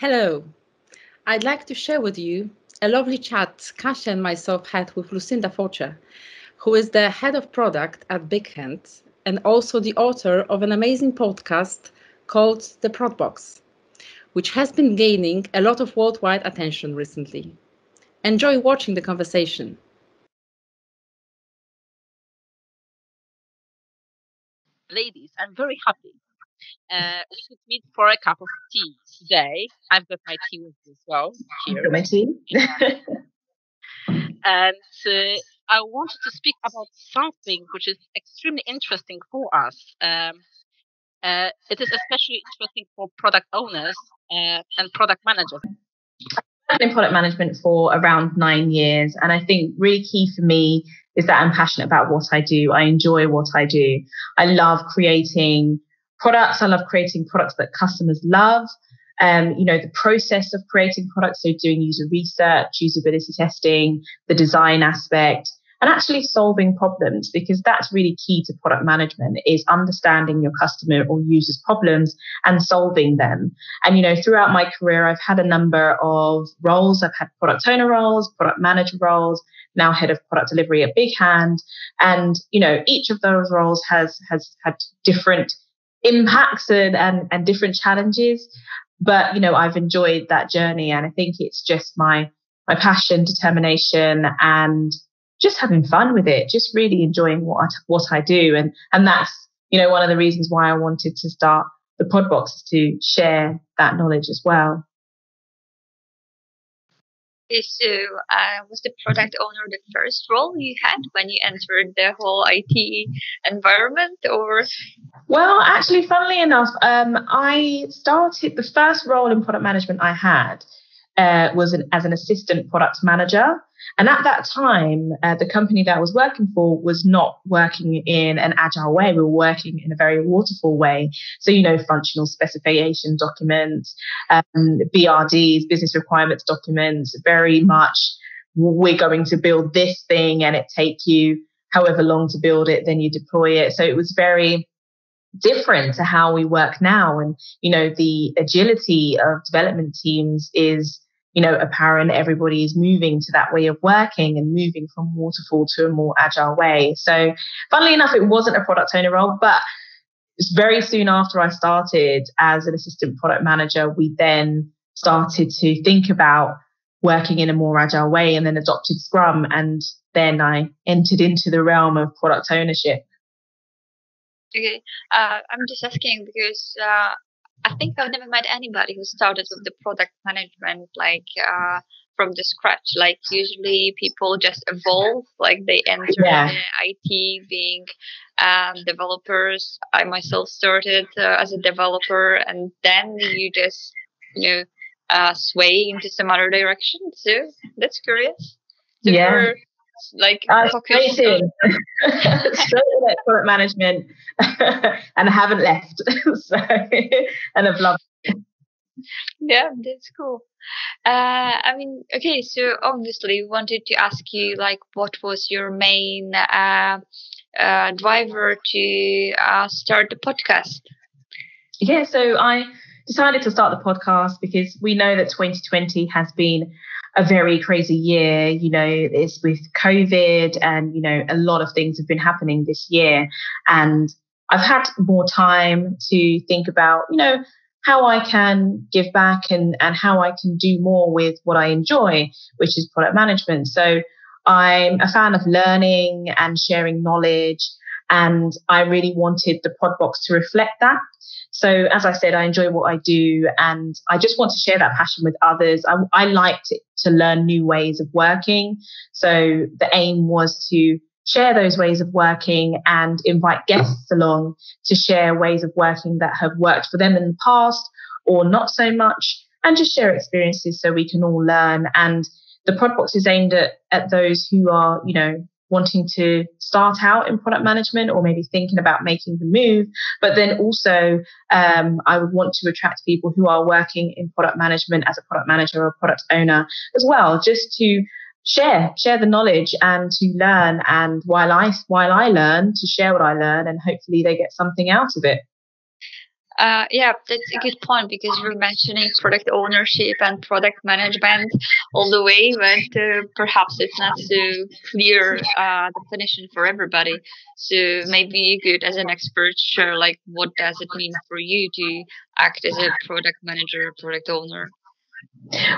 Hello. I'd like to share with you a lovely chat Kasia and myself had with Lucinda Faucher, who is the head of product at BigHand and also the author of an amazing podcast called The Prodbox, which has been gaining a lot of worldwide attention recently. Enjoy watching the conversation. Ladies, I'm very happy uh, we should meet for a cup of tea today. I've got my tea with me as well. Here. My tea. and uh, I wanted to speak about something which is extremely interesting for us. Um, uh, it is especially interesting for product owners uh, and product managers. I've been in product management for around nine years, and I think really key for me is that I'm passionate about what I do. I enjoy what I do. I love creating products. I love creating products that customers love. Um, you know, the process of creating products, so doing user research, usability testing, the design aspect, and actually solving problems because that's really key to product management is understanding your customer or users problems and solving them. And, you know, throughout my career, I've had a number of roles. I've had product owner roles, product manager roles, now head of product delivery at Big Hand. And, you know, each of those roles has, has had different impacts and, and, and different challenges. But, you know, I've enjoyed that journey and I think it's just my, my passion, determination and just having fun with it, just really enjoying what I, what I do. And, and that's, you know, one of the reasons why I wanted to start the Prodbox to share that knowledge as well. So, uh, was the product owner the first role you had when you entered the whole IT environment, or? Well, actually, funnily enough, um, I started the first role in product management I had uh, was an, as an assistant product manager. And at that time, uh, the company that I was working for was not working in an agile way. We were working in a very waterfall way. So, you know, functional specification documents, um, BRDs, business requirements documents, very much we're going to build this thing and it take you however long to build it, then you deploy it. So it was very different to how we work now. And, you know, the agility of development teams is you know, apparent. Everybody is moving to that way of working and moving from waterfall to a more agile way. So, funnily enough, it wasn't a product owner role, but very soon after I started as an assistant product manager, we then started to think about working in a more agile way and then adopted Scrum. And then I entered into the realm of product ownership. Okay, uh, I'm just asking because uh, I think I've never met anybody who started with the product management like uh, from the scratch. Like usually people just evolve, like they enter yeah. IT being um, developers. I myself started uh, as a developer, and then you just you know uh, sway into some other direction. So that's curious. So yeah like uh, straight in, straight at product management, and I haven't left. so, and I've loved. It. Yeah, that's cool. Uh, I mean, okay, so obviously, we wanted to ask you, like, what was your main uh, uh, driver to uh, start the podcast? Yeah, so I decided to start the podcast because we know that 2020 has been a very crazy year. You know, it's with COVID and, you know, a lot of things have been happening this year. And I've had more time to think about, you know, how I can give back and, and how I can do more with what I enjoy, which is product management. So I'm a fan of learning and sharing knowledge. And I really wanted the Prodbox to reflect that. So as I said, I enjoy what I do and I just want to share that passion with others. I, I like to, to learn new ways of working. So the aim was to share those ways of working and invite guests along to share ways of working that have worked for them in the past or not so much and just share experiences so we can all learn. And the Prodbox is aimed at, at those who are, you know, wanting to start out in product management or maybe thinking about making the move. But then also, um, I would want to attract people who are working in product management as a product manager or product owner as well, just to share share the knowledge and to learn and while i while i learn to share what i learn and hopefully they get something out of it Uh, yeah, that's a good point because you're mentioning product ownership and product management all the way, but uh, perhaps it's not so clear uh, definition for everybody. So maybe you could, as an expert, share like what does it mean for you to act as a product manager, product owner.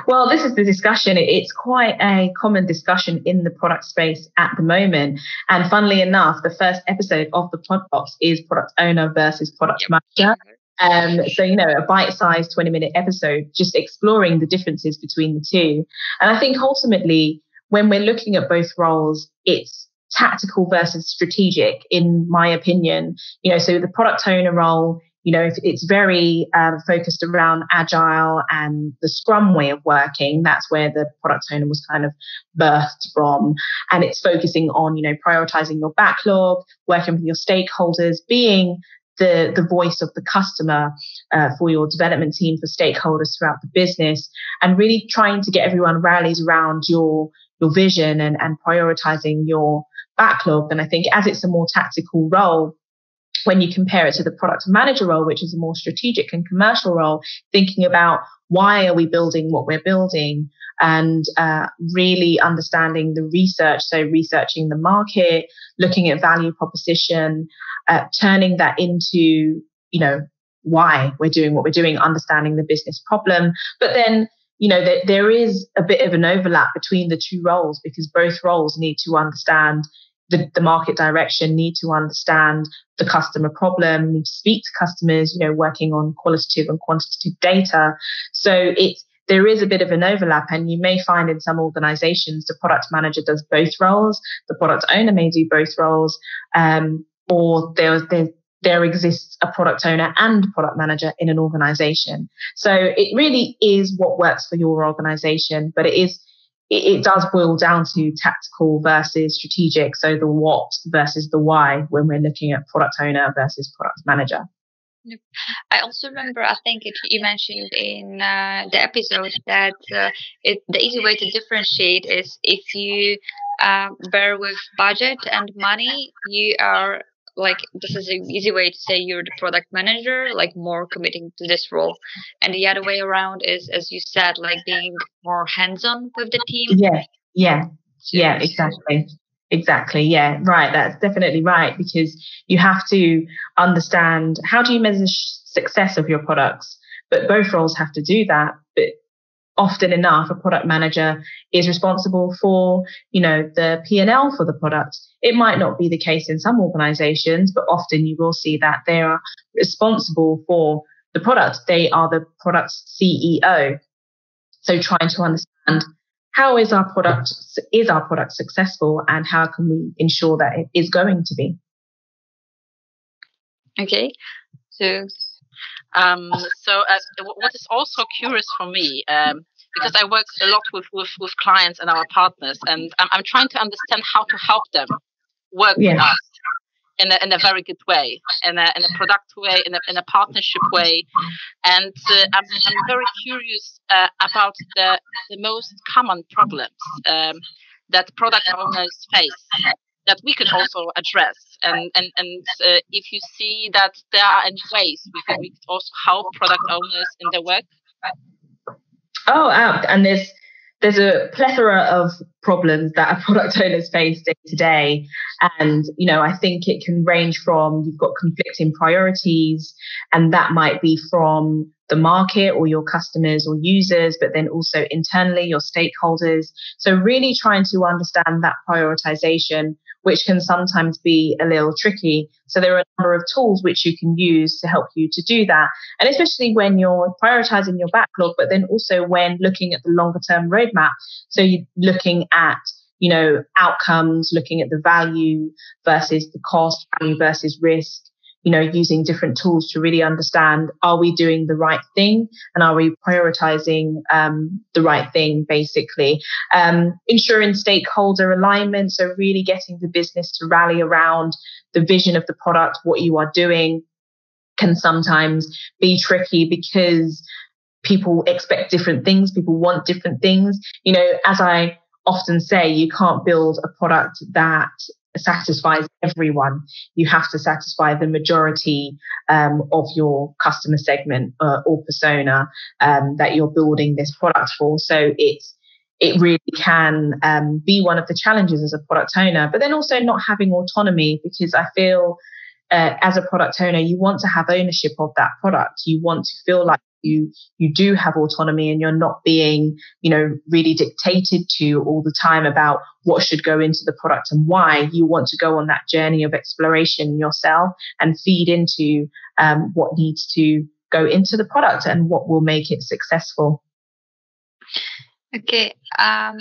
Well, this is the discussion. It's quite a common discussion in the product space at the moment. And funnily enough, the first episode of the Prodbox is product owner versus product yep. manager. Um, so, you know, a bite sized 20 minute episode, just exploring the differences between the two. And I think ultimately, when we're looking at both roles, it's tactical versus strategic, in my opinion. You know, so the product owner role you know, it's very um, focused around agile and the scrum way of working, that's where the product owner was kind of birthed from. And it's focusing on, you know, prioritizing your backlog, working with your stakeholders, being the, the voice of the customer uh, for your development team, for stakeholders throughout the business, and really trying to get everyone rallied around your your vision and, and prioritizing your backlog. And I think as it's a more tactical role, when you compare it to the product manager role, which is a more strategic and commercial role, thinking about why are we building what we're building and uh, really understanding the research. So researching the market, looking at value proposition, uh, turning that into, you know, why we're doing what we're doing, understanding the business problem. But then, you know, there, there is a bit of an overlap between the two roles because both roles need to understand the, the market direction, need to understand the customer problem, need to speak to customers, you know, working on qualitative and quantitative data. So it's, there is a bit of an overlap and you may find in some organizations the product manager does both roles, the product owner may do both roles, um, or there, there, there exists a product owner and product manager in an organization. So it really is what works for your organization, but it is it, it does boil down to tactical versus strategic. So the what versus the why when we're looking at product owner versus product manager. I also remember, I think it, you mentioned in uh, the episode that uh, it, the easy way to differentiate is if you uh, bear with budget and money, you are like this is an easy way to say you're the product manager like more committing to this role. And the other way around is as you said like being more hands-on with the team. Yeah yeah yeah exactly. Exactly yeah right that's definitely right because you have to understand how do you measure success of your products but both roles have to do that but often enough a product manager is responsible for you know the p&l for the product. It might not be the case in some organizations but often you will see that they are responsible for the product. They are the product's ceo so trying to understand how is our product is our product successful and how can we ensure that it is going to be? Okay. So um, so uh, what is also curious for me, um, because I work a lot with, with, with clients and our partners, and I'm, I'm trying to understand how to help them work yeah. with us in a, in a very good way, in a, in a product way, in a, in a partnership way. And uh, I'm, I'm very curious uh, about the, the most common problems um, that product owners face that we can also address. And and and uh, if you see that there are any ways we we also help product owners in their work. Oh, and there's there's a plethora of problems that product owners face day to day. And, you know, I think it can range from you've got conflicting priorities, and that might be from the market or your customers or users, but then also internally your stakeholders. So really trying to understand that prioritization which can sometimes be a little tricky. So there are a number of tools which you can use to help you to do that. And especially when you're prioritizing your backlog, but then also when looking at the longer term roadmap. So you're looking at you know, outcomes, looking at the value versus the cost, value versus risk, you know, using different tools to really understand are we doing the right thing and are we prioritizing um, the right thing, basically. Um, ensuring stakeholder alignment, so really getting the business to rally around the vision of the product, what you are doing, can sometimes be tricky because people expect different things, people want different things. You know, as I often say, you can't build a product that satisfies everyone. You have to satisfy the majority um, of your customer segment uh, or persona um, that you're building this product for. So it's it really can um, be one of the challenges as a product owner, but then also not having autonomy because I feel uh, as a product owner, you want to have ownership of that product. You want to feel like you you do have autonomy and you're not being you know really dictated to all the time about what should go into the product and why you want to go on that journey of exploration yourself and feed into um, what needs to go into the product and what will make it successful okay um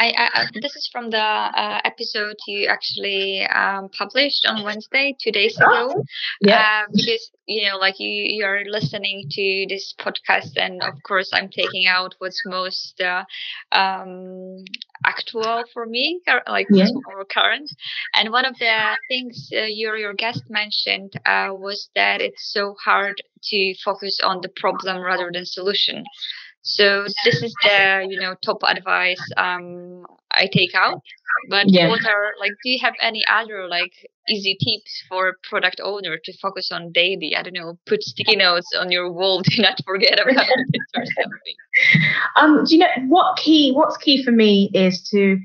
I, I, this is from the uh, episode you actually um, published on Wednesday, two days ago. Yeah. Uh, because you know, like you, you're listening to this podcast, and of course, I'm taking out what's most uh, um, actual for me, like yeah. more current. And one of the things uh, your your guest mentioned uh, was that it's so hard to focus on the problem rather than solution. So this is the you know top advice um, I take out. But Yeah. what are like? Do you have any other like easy tips for product owner to focus on daily? I don't know, put sticky notes on your wall to not forget about it or something. Um, do you know what key? What's key for me is to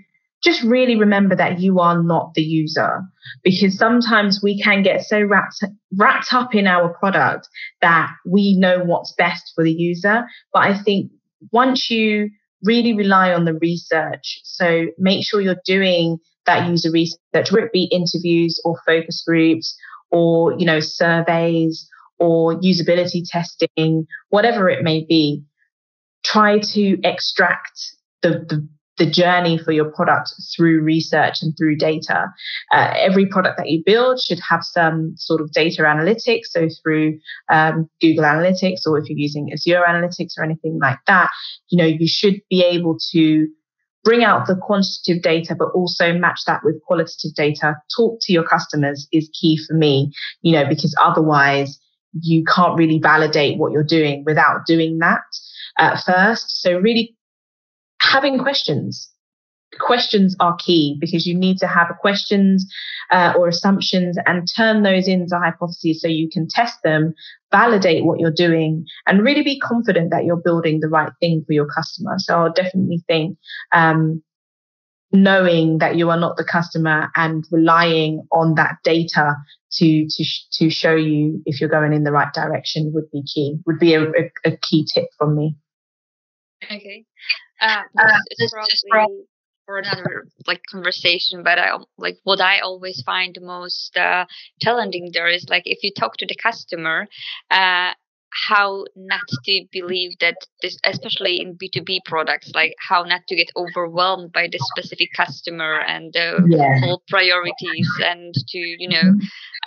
just really remember that you are not the user, because sometimes we can get so wrapped wrapped up in our product that we know what's best for the user. But I think once you really rely on the research, so make sure you're doing that user research, whether it be interviews or focus groups or you know surveys or usability testing, whatever it may be try to extract the, the, the journey for your product through research and through data. Uh, every product that you build should have some sort of data analytics. So through um, Google Analytics, or if you're using Azure Analytics or anything like that, you know, you should be able to bring out the quantitative data, but also match that with qualitative data. Talk to your customers is key for me, you know, because otherwise you can't really validate what you're doing without doing that at first. So really having questions. Questions are key because you need to have questions uh, or assumptions and turn those into hypotheses so you can test them, validate what you're doing, and really be confident that you're building the right thing for your customer. So I'll definitely think um, knowing that you are not the customer and relying on that data to to to show you if you're going in the right direction would be key. Would be a, a, a key tip from me. Okay. Uh, it's probably for another like conversation, but I like what I always find the most uh, challenging there is like if you talk to the customer, uh, how not to believe that this, especially in B2B products, like how not to get overwhelmed by the specific customer and the Yeah. whole priorities and to, you know,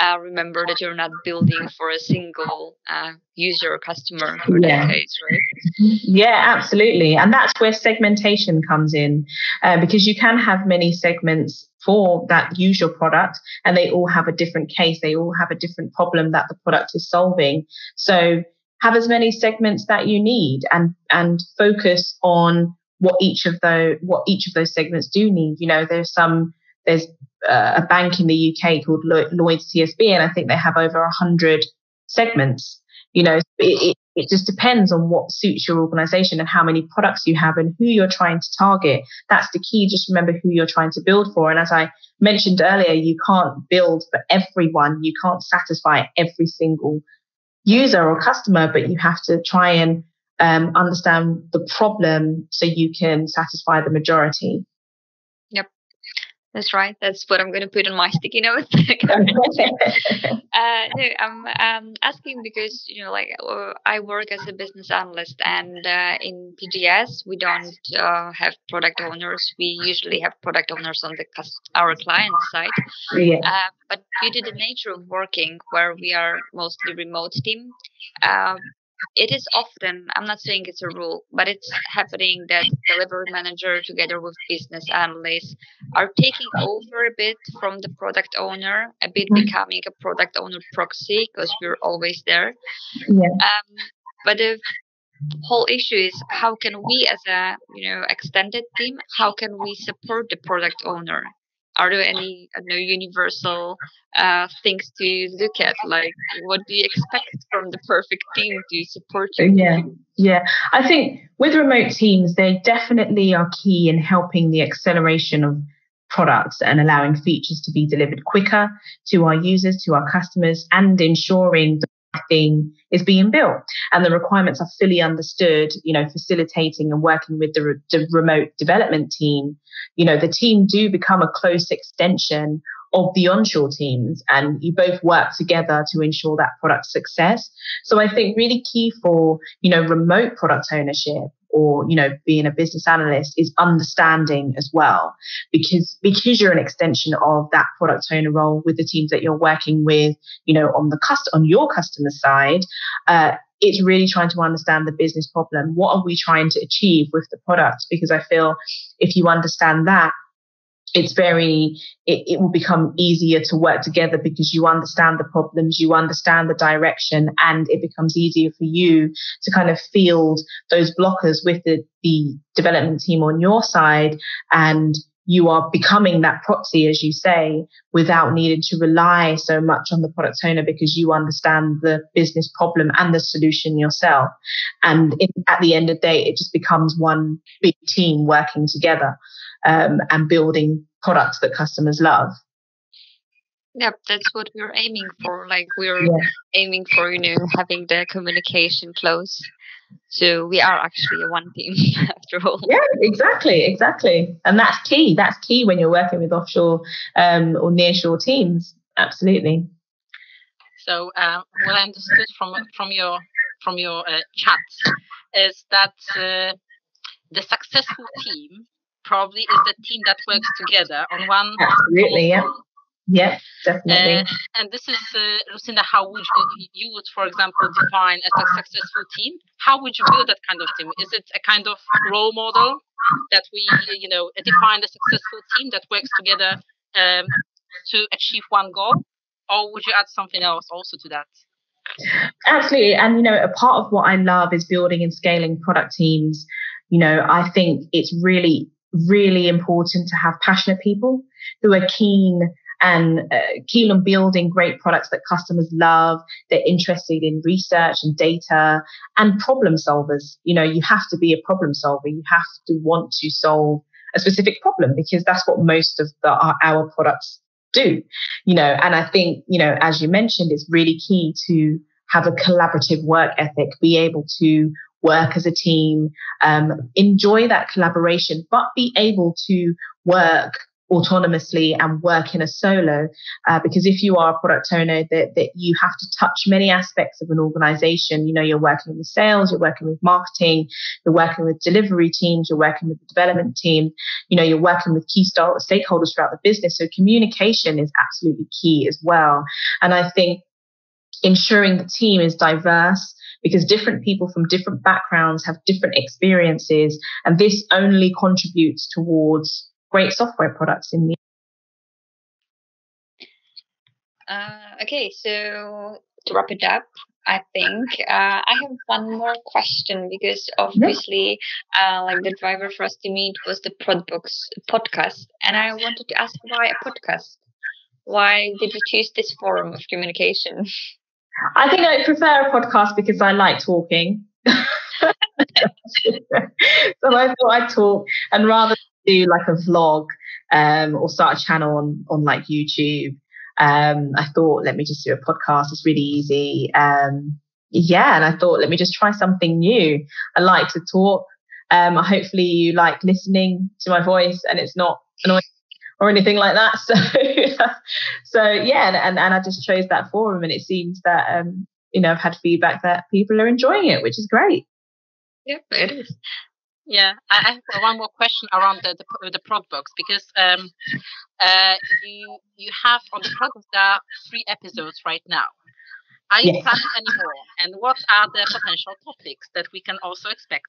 uh, remember that you're not building for a single uh, user or customer for Yeah. that case, right? Yeah, absolutely. And that's where segmentation comes in uh, because you can have many segments for that usual product and they all have a different case. They all have a different problem that the product is solving. So have as many segments that you need and, and focus on what each of those, what each of those segments do need. You know, there's some, there's uh, a bank in the UK called Lloyds TSB and I think they have over a hundred segments. You know, it, it, it just depends on what suits your organization and how many products you have and who you're trying to target. That's the key. Just remember who you're trying to build for. And as I mentioned earlier, you can't build for everyone. You can't satisfy every single user or customer, but you have to try and um, understand the problem so you can satisfy the majority. That's right. That's what I'm going to put on my sticky notes. Uh, no, I'm um, asking because you know, like uh, I work as a business analyst, and uh, in PGS we don't uh, have product owners. We usually have product owners on the our client side. yeah. Uh, but due to the nature of working, where we are mostly remote team, uh, it is often i'm not saying it's a rule but it's happening that delivery manager together with business analysts are taking over a bit from the product owner a bit Mhm. becoming a product owner proxy because we're always there Yeah. um, but the whole issue is how can we as a you know extended team how can we support the product owner are there any I know universal uh, things to look at? Like, what do you expect from the perfect team to support you? Yeah, yeah. I think with remote teams, they definitely are key in helping the acceleration of products and allowing features to be delivered quicker to our users, to our customers, and ensuring thing is being built. And the requirements are fully understood you know facilitating and working with the, re- the, remote development team. You know the team do become a close extension of the onshore teams and you both work together to ensure that product success. So i think really key for you know remote product ownership or you know being a business analyst is understanding as well. Because because you're an extension of that product owner role with the teams that you're working with you know on the cust on your customer side uh, it's really trying to understand the business problem. What are we trying to achieve with the product? Because i feel if you understand that it's very it, it, will become easier to work together because you understand the problems you understand the direction and it becomes easier for you to kind of field those blockers with the, the development team on your side. And you are becoming that proxy as you say without needing to rely so much on the product owner because you understand the business problem and the solution yourself. And in, at the end of the day it just becomes one big team working together um, and building products that customers love. Yep, that's what we're aiming for. Like we're yeah. aiming for, you know, having the communication close. So we are actually a one team after all. Yeah, exactly, exactly, and that's key. That's key when you're working with offshore um, or nearshore teams. Absolutely. So uh, what I understood from from your from your uh, chats is that uh, the successful team probably is the team that works together on one. Absolutely, yeah. Yeah, definitely. Uh, and this is, uh, Lucinda, how would you, you would, for example, define as a successful team? How would you build that kind of team? Is it a kind of role model that we, you know, define a successful team that works together um, to achieve one goal? Or would you add something else also to that? Absolutely. And, you know, a part of what I love is building and scaling product teams. You know, I think it's really really important to have passionate people who are keen and uh, keen on building great products that customers love. They're interested in research and data and problem solvers. You know, you have to be a problem solver. You have to want to solve a specific problem because that's what most of the, our, our products do. You know, and I think, you know, as you mentioned, it's really key to have a collaborative work ethic, be able to work as a team, um, enjoy that collaboration, but be able to work autonomously and work in a solo uh, because if you are a product owner that, that you have to touch many aspects of an organization. You know you're working with sales you're working with marketing you're working with delivery teams you're working with the development team. You know you're working with key stakeholders throughout the business. So communication is absolutely key as well. And i think ensuring the team is diverse because different people from different backgrounds have different experiences. And this only contributes towards great software products in the uh, okay, so to wrap it up, I think uh, I have one more question because obviously, uh, like the driver for us to meet was the Prodbox podcast, and I wanted to ask why a podcast? Why did you choose this forum of communication? I think I prefer a podcast because I like talking. so I thought I'd talk and rather do like a vlog um, or start a channel on, on like YouTube. Um, I thought, let me just do a podcast. It's really easy. Um, yeah, and I thought, let me just try something new. I like to talk. Um, hopefully, you like listening to my voice and it's not annoying or anything like that. So, so yeah, and, and, and I just chose that forum, and it seems that um, you know I've had feedback that people are enjoying it, which is great. Yep, it is. Yeah, I have one more question around the the, the Prodbox because um, uh, you you have on the Prodbox there are three episodes right now. Are you yes. planning any more? And what are the potential topics that we can also expect?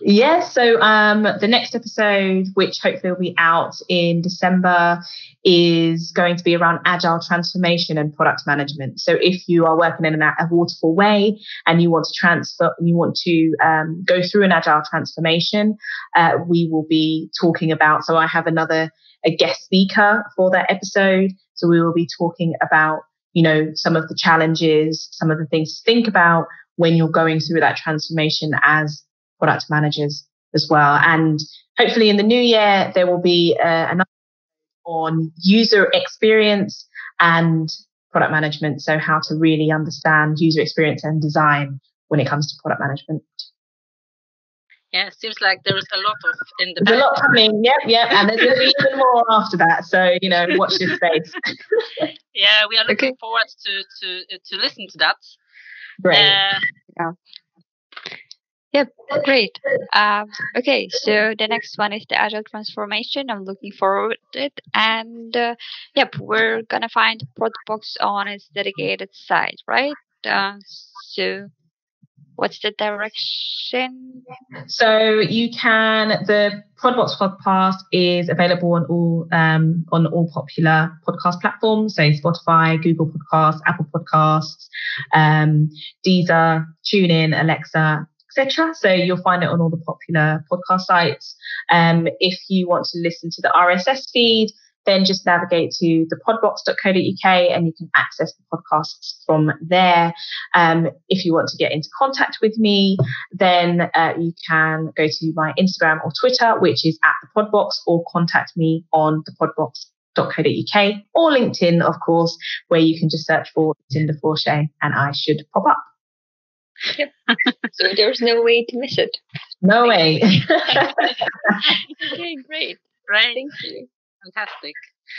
Yes, so um, the next episode, which hopefully will be out in December, is going to be around agile transformation and product management. So if you are working in a waterfall way and you want to transfer, you want to um, go through an agile transformation, uh, we will be talking about. So I have another a guest speaker for that episode. So we will be talking about, you know, some of the challenges, some of the things to think about when you're going through that transformation as product managers as well. And hopefully in the new year, there will be uh, another on user experience and product management. So how to really understand user experience and design when it comes to product management. Yeah, it seems like there is a lot of in the. There's a lot coming. Yep, yep, and there's going to be even more after that. So you know, watch this space. yeah, we are looking okay. forward to to to listen to that. Great. Uh, yeah. Yep, great. Um, okay, so the next one is the agile transformation. I'm looking forward to it, and uh, yep, we're gonna find Prodbox on its dedicated site, right? Uh, so what's the direction? So you can the Prodbox podcast is available on all um, on all popular podcast platforms, so Spotify, Google Podcasts, Apple Podcasts, um, Deezer, TuneIn, Alexa, etc. So you'll find it on all the popular podcast sites. Um, if you want to listen to the RSS feed, then just navigate to the prodbox.co.uk and you can access the podcasts from there. Um, if you want to get into contact with me, then uh, you can go to my Instagram or Twitter, which is at the prodbox, or contact me on the or LinkedIn, of course, where you can just search for Lucinda Faucher and I should pop up. Yep. so there's no way to miss it. No way. okay, great. Right. Thank you fantastic.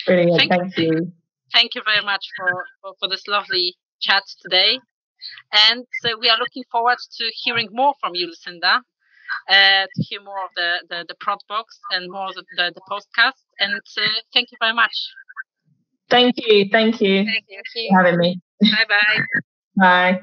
Brilliant. Thank, thank you. Thank you very much for, for, for this lovely chat today. And so we are looking forward to hearing more from you, Lucinda, uh, to hear more of the, the, the prod box and more of the, the, the podcast. And uh, thank you very much. Thank you. Thank you. Thank you. for having me. Bye-bye. Bye.